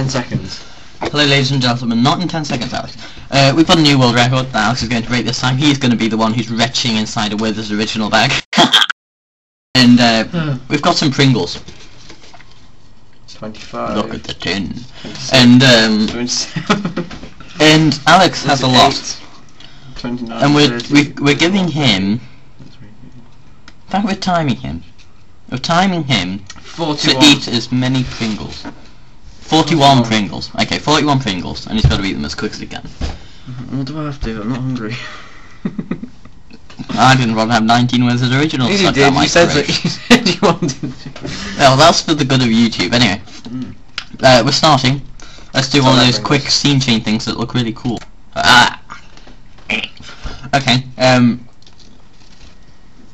10 seconds. Hello ladies and gentlemen, not in 10 seconds Alex. Uh, we've got a new world record that Alex is going to break this time. He's going to be the one who's retching inside a Werther's original bag. and uh, Hmm. we've got some Pringles. 25. Look at the tin. 26, And um, 27. and Alex has a lot. 29. And we're, 30. we we're giving him, in fact we're timing him. We're timing him 41. to eat as many Pringles. 41 Pringles. Okay, 41 Pringles, and he's got to eat them as quick as he can. What do I have to do? I'm not hungry. I didn't want to have 19 Werther's originals. you suck did. You said, that, you said you wanted to. Well, that's for the good of YouTube. Anyway, Mm. uh, we're starting. Let's do So one of those quick scene chain things that look really cool. Ah. Okay. Um.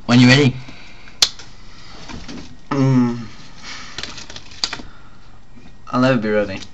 When you ready? Mm. I'll never be ready.